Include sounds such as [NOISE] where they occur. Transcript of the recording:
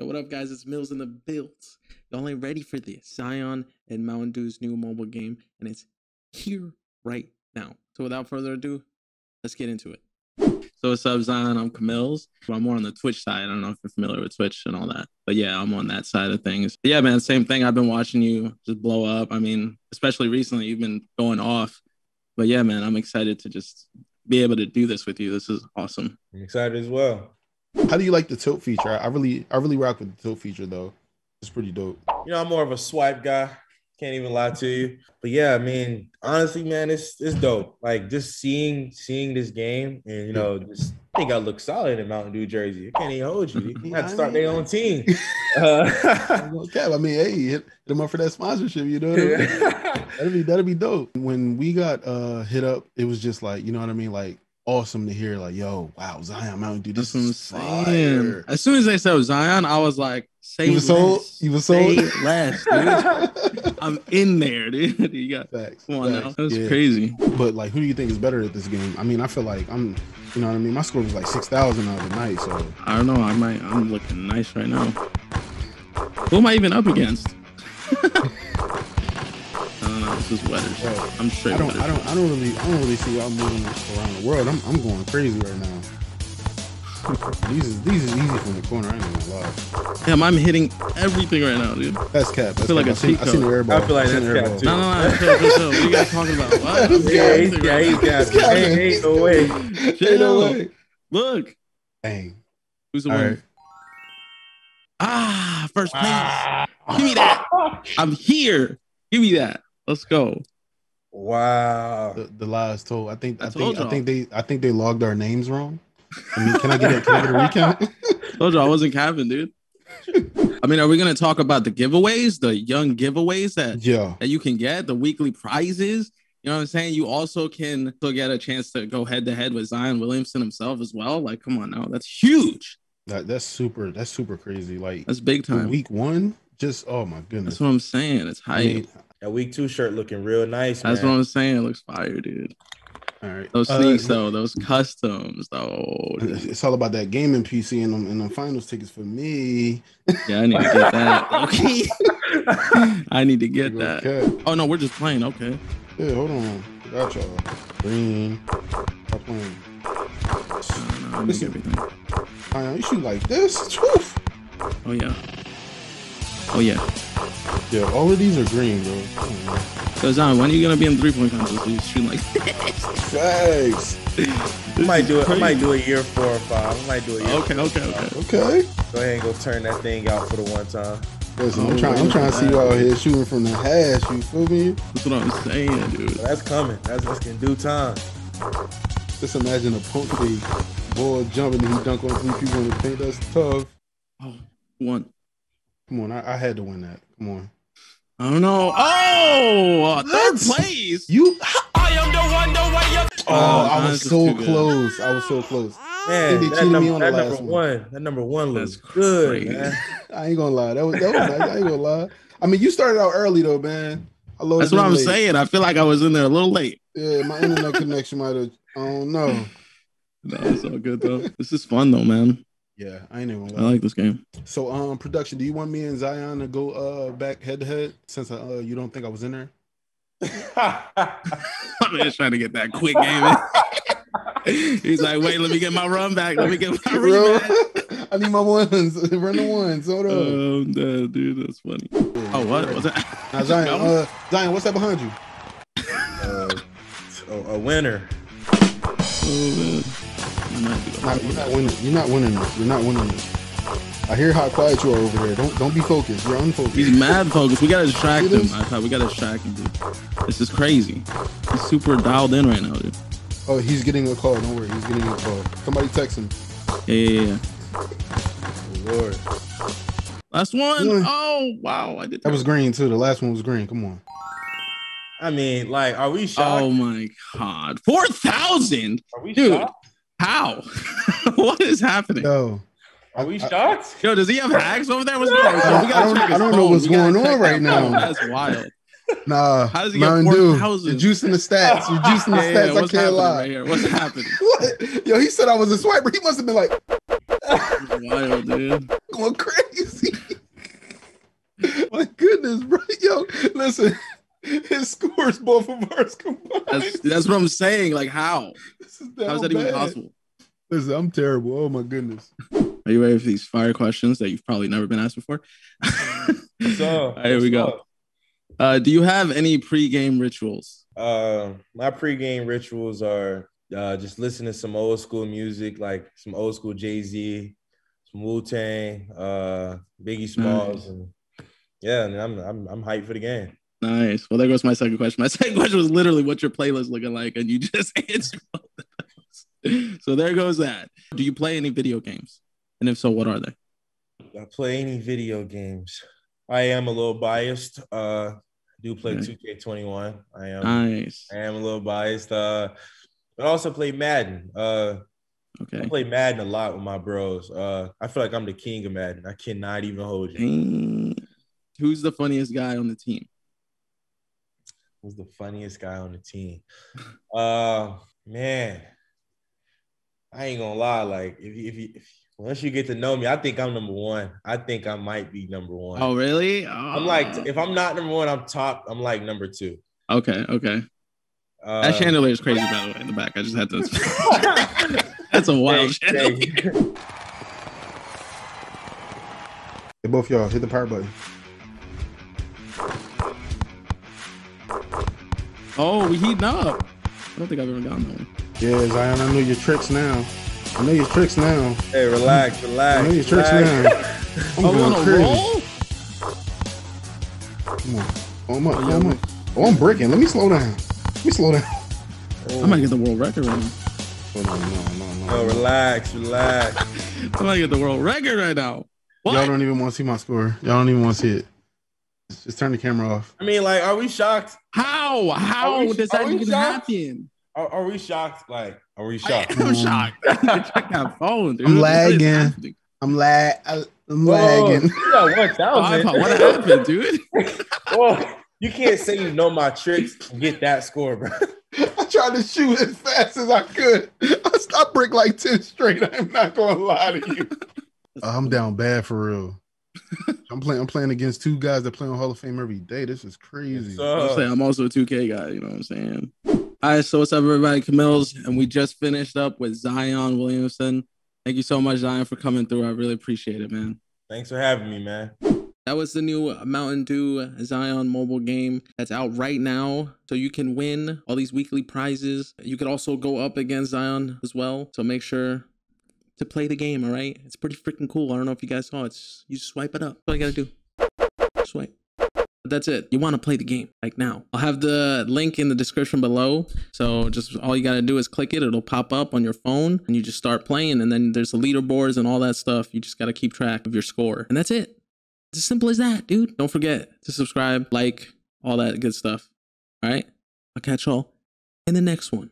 What up, guys? It's Mills in the builds. Y'all ain't ready for this. Zion and Mountain Dew's new mobile game, and it's here right now. So without further ado, let's get into it. So what's up, Zion? I'm CaMiLLs. I'm more on the Twitch side. I don't know if you're familiar with Twitch and all that. But yeah, I'm on that side of things. But yeah, man, same thing. I've been watching you just blow up. I mean, especially recently, you've been going off. But yeah, man, I'm excited to just be able to do this with you. This is awesome. I'm excited as well. How do you like the tilt feature? I really, I really rock with the tilt feature though. It's pretty dope. You know, I'm more of a swipe guy. Can't even lie to you. But yeah, I mean, honestly, man, it's it's dope. Like just seeing seeing this game and you know, just I think I look solid in Mountain Dew jersey. I can't even hold you. You have to start their own team. [LAUGHS] Uh, okay, I mean, hey, hit, hit them up for that sponsorship. You know, what I mean? [LAUGHS] that'd be that'd be dope. When we got uh hit up, it was just like, you know what I mean, like awesome to hear. Like, yo, wow, Zion Mountain Dew, this That's I'm is saying. fire. As soon as they said Zion, I was like, say You was sold? less. You was Say sold? [LAUGHS] less, dude. I'm in there, [LAUGHS] dude. You got Facts. come on now. facts, That was yeah. crazy. But like, who do you think is better at this game? I mean, I feel like I'm, you know what I mean. My score was like six thousand the other night, so I don't know. I might. I'm looking nice right now. Who am I even up against? [LAUGHS] I don't know. This is wetters. Bro, I'm straight. I don't, wetters. I don't, I don't really, I don't really see y'all moving around the world. I'm, I'm going crazy right now. [LAUGHS] these is these is easy from the corner. I ain't gonna lie. Damn, I'm hitting everything right now, dude. That's cap. That's feel like cap. a I seen, cheat I seen the code. air ball. I feel like seen that's cap, ball. too. No, no, no. Chill, chill, chill. What are you guys talking about? What? [LAUGHS] I'm yeah, he's, yeah, right he's now. got ain't, ain't no [LAUGHS] way. Ain't no way. Look, Dang. who's the All winner? right. Ah, first place. Give me that. I'm here. Give me that. Let's go. Wow. The, the lies told. I think. I, I think. I y'all. think they. I think they logged our names wrong. I mean, can I get a, can I get a recount? [LAUGHS] Told you I wasn't capping, dude. I mean, are we gonna talk about the giveaways, the young giveaways that yeah. that you can get, the weekly prizes? You know what I'm saying? You also can still get a chance to go head to head with Zion Williamson himself as well. Like, come on now, that's huge. That, that's super. That's super crazy. Like That's big time. week one, just oh my goodness. That's what I'm saying. It's I hype. mean, That week two shirt looking real nice, That's man. what I'm saying. It looks fire, dude. all right. Those Uh, sneaks though, those customs though. dude. It's all about that gaming PC and them and the finals tickets for me. Yeah, I need to get that. [LAUGHS] Okay. [LAUGHS] I need to get that. Okay. Oh no, we're just playing. Okay. Yeah, hold on. Got y'all. Green. Stop playing. Uh, no, I make Listen. everything. Zion, you shoot like this? Oof. Oh yeah. Oh yeah. Yeah, all of these are green, bro. So Zion, when are you gonna be in three point contest? You shooting like Facts. I might do it. I might do a year four or five. I might do a year. Okay, okay, okay. Okay. Go ahead and go turn that thing out for the one time. Listen, I'm trying. I'm trying to see you out here shooting from the hash. You feel me? That's what I'm saying, dude. That's coming. That's that's in due time. Just imagine a poke fake ball jumping and he dunk on three people in the paint. That's tough. Oh, one. Come on, I, I had to win that. Come on. I don't know. Oh, uh, third place. You. I am the one, the way you oh, oh, I was so close. I was so close. Man, that number, on that number one. one. That number one looks good, man. [LAUGHS] I ain't gonna lie. That was that was nice. I ain't gonna lie. I mean, you started out early though, man. I loaded That's what I'm late. saying. I feel like I was in there a little late. Yeah, my internet connection might have. I don't know. [LAUGHS] No, it's all good though. This is fun though, man. Yeah, I ain't even. I like this game. So, um, production. Do you want me and Zion to go uh back head to head since uh you don't think I was in there? [LAUGHS] I'm just trying to get that quick game. [LAUGHS] He's like, wait, let me get my run back. Let me get my [LAUGHS] Bro, rematch. I need my ones. Run the ones. Hold on. Oh, I'm dude. That's funny. Oh, what was that? now, Zion. Uh, Zion, what's that behind you? uh, a, a winner. Oh, man. I might be the- Nah, you're not winning. You're not winning this. You're not winning this. I hear how quiet you are over there. Don't don't be focused. You're unfocused. He's mad focused. We gotta distract him. is. I thought we gotta distract him, dude. This is crazy. He's super dialed in right now, dude. Oh, he's getting a call. Don't worry. He's getting a call. Somebody text him. Yeah, yeah, yeah. Oh, Lord. Last one. One. Oh, wow. I did That was green too. The last one was green. Come on. I mean, like, are we oh, shocked? Oh my god. Four thousand? are we dude. shocked? How? [LAUGHS] what is happening? Yo, Are we I- shocked? Yo, does he have hacks over there? What's going on? I- We gotta I don't- check his I don't know what's going on right that now. That's wild. nah. How does he get Mountain Dew. 4,000? You're juicing the stats. You're juicing the Yeah, yeah, stats. I can't lie. right here? What's happening? [LAUGHS] What? Yo, he said I was a swiper. He must have been like, Wild, dude. [LAUGHS] Going crazy. My goodness, bro. Yo, listen. [LAUGHS] His scores, both of ours combined. That's that's what I'm saying. Like, how? This is How is down that even possible? Listen, I'm terrible. Oh my goodness. Are you ready for these fire questions that you've probably never been asked before? So [LAUGHS] All right, here we go. Uh, do you have any pregame rituals? Uh, my pregame rituals are uh, just listening to some old school music, like some old school Jay Z, some Wu Tang, uh, Biggie Smalls, and yeah, and I'm I'm I'm hyped for the game. Nice. Well, there goes my second question. My [LAUGHS] second question was literally what's your playlist looking like, and you just [LAUGHS] answered. both of those. So there goes that. Do you play any video games? And if so, what are they? I play any video games. I am a little biased. Uh, I do play Okay. 2K21. I am Nice. I am a little biased. Uh, but I also play Madden. Uh, I Okay. play Madden a lot with my bros. Uh, I feel like I'm the king of Madden. I cannot even hold you. Dang. Who's the funniest guy on the team? Who's the funniest guy on the team? Uh, man, I ain't gonna lie. Like, if you, if you, if, once you get to know me, I think I'm number one. I think I might be number one. Oh, really? I'm like, if I'm not number one, I'm top. I'm like number two. okay, okay. Uh, That chandelier is crazy, by the way, in the back. I just had to. [LAUGHS] [LAUGHS] That's a wild Thanks, chandelier. thanks. Hey, both y'all hit the power button. Oh, we heating up. I don't think I've ever done that one. Yeah, Zion, I know your tricks now. I know your tricks now. Hey, relax, relax. I know your tricks relax. now. [LAUGHS] I'm Oh, going on a crazy. roll? Come on. Oh, I'm up. Oh, I'm up. Oh, I'm breaking. Let me slow down. Let me slow down. I might get the world record right now. Oh, no, no, no, no. No, oh, relax, relax. [LAUGHS] I might get the world record right now. What? Y'all don't even want to see my score. Y'all don't even want to see it. Just, just turn the camera off. I mean, like, are we shocked? How? How Are we- does that we even shocked? happen? Are, are we shocked? Like, are we shocked? I'm [LAUGHS] shocked. Check that phone, dude. I'm lagging. I'm lag. I'm Whoa, lagging. you got one Oh, thousand. thought, what happened, dude? [LAUGHS] Whoa, you can't say you know my tricks and get that score, bro. [LAUGHS] I tried to shoot as fast as I could. I stopped break like 10 straight. I'm not gonna lie to you. Oh, I'm down bad for real. [LAUGHS] I'm playing I'm playing against two guys that play on Hall of Fame every day. This is crazy. I'm saying I'm also a 2K guy, you know what I'm saying? All right, so what's up, everybody? CaMiLLs, and we just finished up with Zion Williamson. Thank you so much, Zion, for coming through. I really appreciate it, man. thanks for having me, man. That was the new Mountain Dew Zion mobile game that's out right now. So you can win all these weekly prizes. You could also go up against Zion as well. So make sure to play the game, all right? It's pretty freaking cool. I don't know if you guys saw it. It's, you just swipe it up. That's all you gotta do. Swipe. But that's it. You want to play the game like now. I'll have the link in the description below. So just all you got to do is click it. It'll pop up on your phone and you just start playing. And then there's the leaderboards and all that stuff. You just got to keep track of your score. And that's it. It's as simple as that, dude. Don't forget to subscribe, like, all that good stuff. All right. I'll catch y'all in the next one.